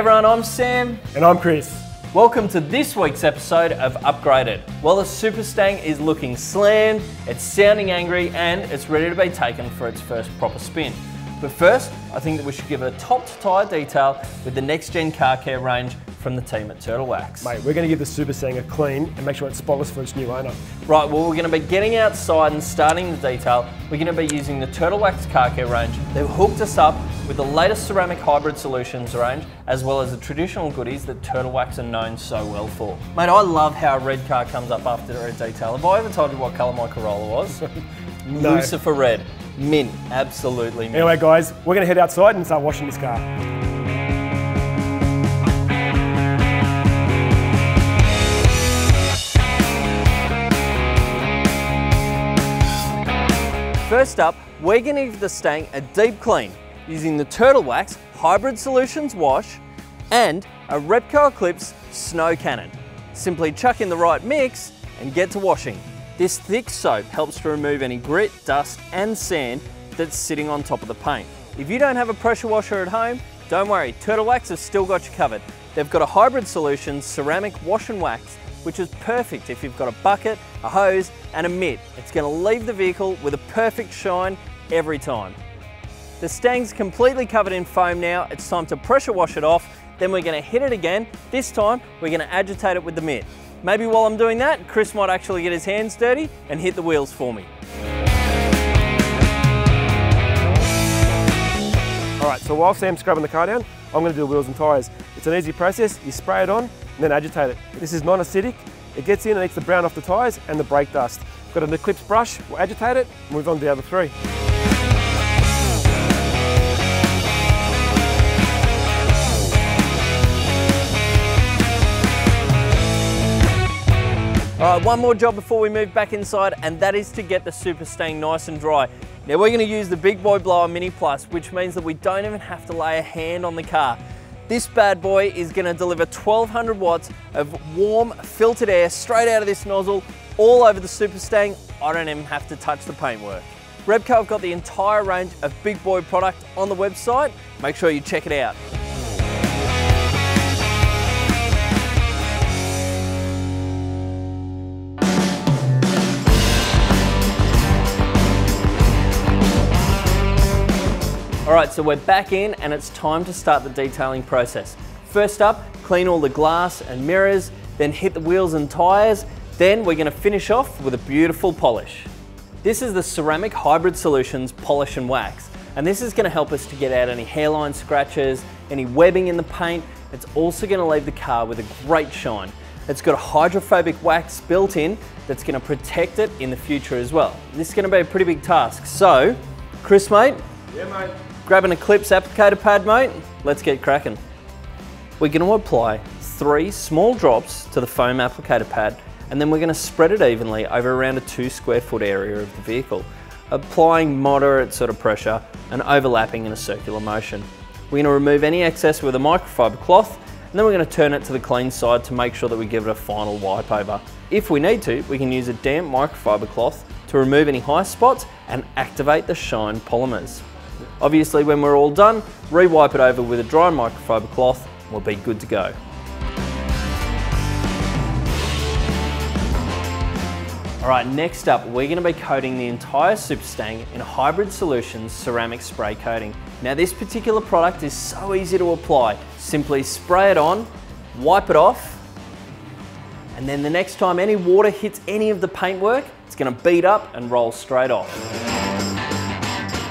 everyone, I'm Sam. And I'm Chris. Welcome to this week's episode of Upgraded. Well, the Super Stang is looking slammed, it's sounding angry, and it's ready to be taken for its first proper spin. But first, I think that we should give it a top to tyre detail with the next gen car care range from the team at Turtle Wax. Mate, we're going to give the Super Stang a clean and make sure it's spotless for its new owner. Right, well, we're going to be getting outside and starting the detail. We're going to be using the Turtle Wax car care range. They've hooked us up with the latest ceramic hybrid solutions range, as well as the traditional goodies that Turtle Wax are known so well for. Mate, I love how a red car comes up after a detail. Have I ever told you what colour my Corolla was? No. Lucifer red. Mint, absolutely mint. Anyway, guys, we're going to head outside and start washing this car. First up, we're going to give the Stang a deep clean using the Turtle Wax Hybrid Solutions wash and a Repco Eclipse Snow Cannon. Simply chuck in the right mix and get to washing. This thick soap helps to remove any grit, dust and sand that's sitting on top of the paint. If you don't have a pressure washer at home, don't worry, Turtle Wax has still got you covered. They've got a Hybrid Solutions ceramic wash and wax which is perfect if you've got a bucket, a hose and a mitt. It's going to leave the vehicle with a perfect shine every time. The Stang's completely covered in foam now, it's time to pressure wash it off, then we're going to hit it again. This time we're going to agitate it with the mitt. Maybe while I'm doing that, Chris might actually get his hands dirty and hit the wheels for me. All right, so while Sam's scrubbing the car down, I'm going to do the wheels and tyres. It's an easy process. You spray it on and then agitate it. This is non-acidic. It gets in and eats the brown off the tyres and the brake dust. Got an Eclipse brush, we'll agitate it, move on to the other three. All right, one more job before we move back inside, and that is to get the Super Stang nice and dry. Now we're gonna use the BigBoi Blower Mini Plus, which means that we don't even have to lay a hand on the car. This bad boy is gonna deliver 1200 watts of warm, filtered air straight out of this nozzle, all over the Super Stang. I don't even have to touch the paintwork. Repco have got the entire range of BigBoi product on the website. Make sure you check it out. All right, so we're back in and it's time to start the detailing process. First up, clean all the glass and mirrors, then hit the wheels and tires. Then we're gonna finish off with a beautiful polish. This is the Ceramic Hybrid Solutions Polish and Wax. And this is gonna help us to get out any hairline scratches, any webbing in the paint. It's also gonna leave the car with a great shine. It's got a hydrophobic wax built in that's gonna protect it in the future as well. This is gonna be a pretty big task. So, Chris mate, Yeah, mate. Grab an Eclipse applicator pad, mate. Let's get cracking. We're going to apply three small drops to the foam applicator pad and then we're going to spread it evenly over around a two square foot area of the vehicle, applying moderate sort of pressure and overlapping in a circular motion. We're going to remove any excess with a microfiber cloth and then we're going to turn it to the clean side to make sure that we give it a final wipe over. If we need to, we can use a damp microfiber cloth to remove any high spots and activate the shine polymers. Obviously when we're all done, re-wipe it over with a dry microfiber cloth and we'll be good to go. All right, next up, we're gonna be coating the entire Super Stang in Hybrid Solutions ceramic spray coating. Now this particular product is so easy to apply. Simply spray it on, wipe it off, and then the next time any water hits any of the paintwork, it's gonna beat up and roll straight off.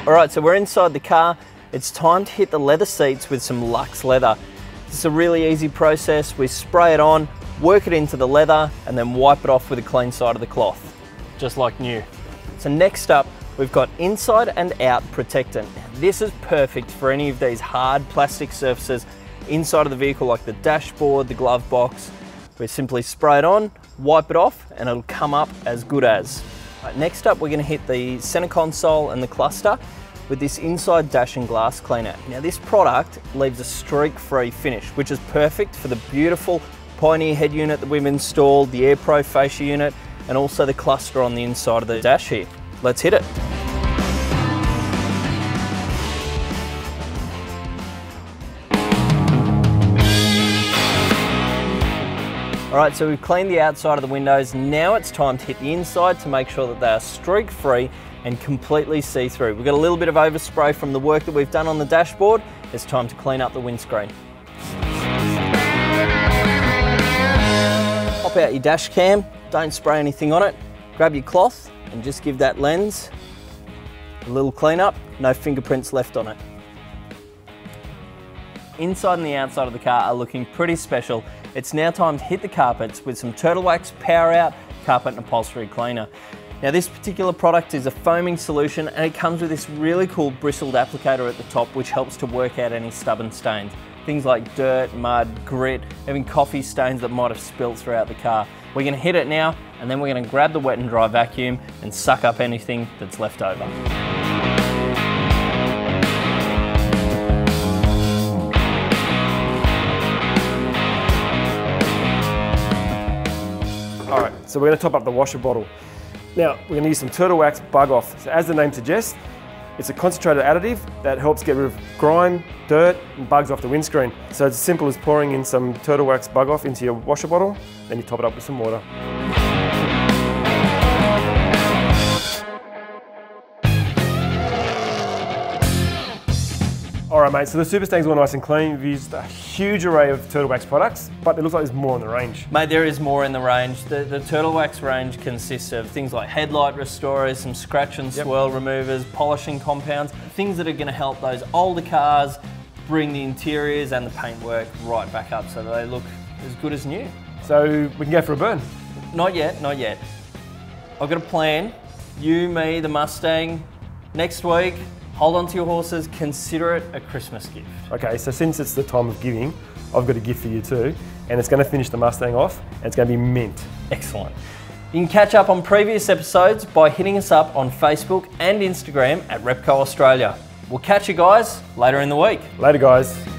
All right, so we're inside the car. It's time to hit the leather seats with some Luxe leather. It's a really easy process. We spray it on, work it into the leather, and then wipe it off with a clean side of the cloth, just like new. So next up, we've got inside and out protectant. This is perfect for any of these hard plastic surfaces inside of the vehicle, like the dashboard, the glove box. We simply spray it on, wipe it off, and it'll come up as good as. Right, next up, we're gonna hit the center console and the cluster with this inside dash and glass cleaner. Now this product leaves a streak-free finish, which is perfect for the beautiful Pioneer head unit that we've installed, the Aerpro fascia unit, and also the cluster on the inside of the dash here. Let's hit it. All right, so we've cleaned the outside of the windows. Now it's time to hit the inside to make sure that they are streak free and completely see-through. We've got a little bit of overspray from the work that we've done on the dashboard. It's time to clean up the windscreen. Pop out your dash cam, don't spray anything on it. Grab your cloth and just give that lens a little clean up, no fingerprints left on it. Inside and the outside of the car are looking pretty special. It's now time to hit the carpets with some Turtle Wax Power Out Carpet and Upholstery Cleaner. Now this particular product is a foaming solution and it comes with this really cool bristled applicator at the top which helps to work out any stubborn stains. Things like dirt, mud, grit, even coffee stains that might have spilled throughout the car. We're gonna hit it now and then we're gonna grab the wet and dry vacuum and suck up anything that's left over. All right, so we're gonna top up the washer bottle. Now, we're gonna use some Turtle Wax Bug Off. So as the name suggests, it's a concentrated additive that helps get rid of grime, dirt, and bugs off the windscreen. So it's as simple as pouring in some Turtle Wax Bug Off into your washer bottle, then you top it up with some water. All right, mate, so the Super Stang's all nice and clean. We've used a huge array of Turtle Wax products, but it looks like there's more in the range. Mate, there is more in the range. The, the Turtle Wax range consists of things like headlight restorers, some scratch and Yep. swirl removers, polishing compounds, things that are going to help those older cars bring the interiors and the paintwork right back up so that they look as good as new. So we can go for a burn. Not yet, not yet. I've got a plan. You, me, the Mustang, next week, hold on to your horses, consider it a Christmas gift. Okay, so since it's the time of giving, I've got a gift for you too, and it's going to finish the Mustang off, and it's going to be mint. Excellent. You can catch up on previous episodes by hitting us up on Facebook and Instagram at Repco Australia. We'll catch you guys later in the week. Later, guys.